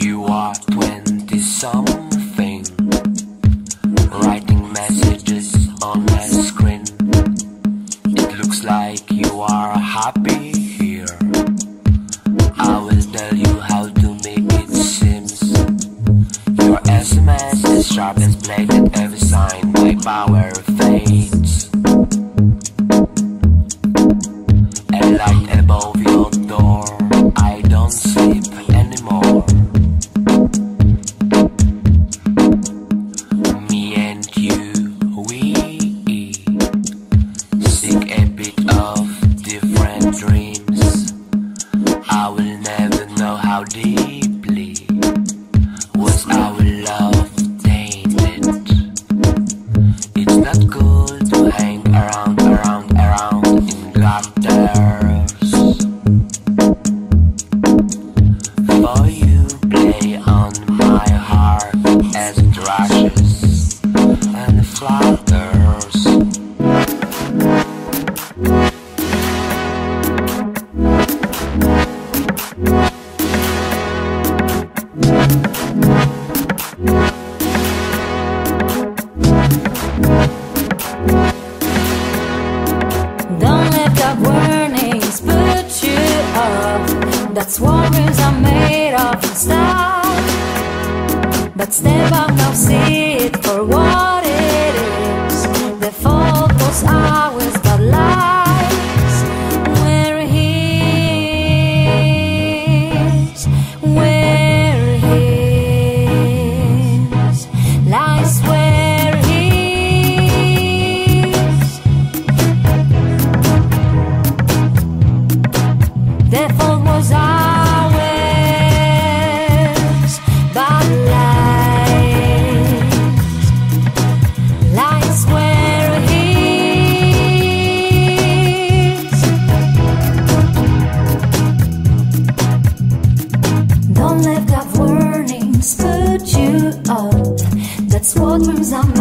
You are 20 something, writing messages on my screen. It looks like you are happy here. I will tell you how to make it seems. Your SMS is sharp as blade at every sign. My power I will never know how deeply was our love tainted. It's not good to hang around, around, around in gutters. Don't let the warnings put you off. That's what are made of stuff. But step up now, see it for what it is. The fault was ours, That's what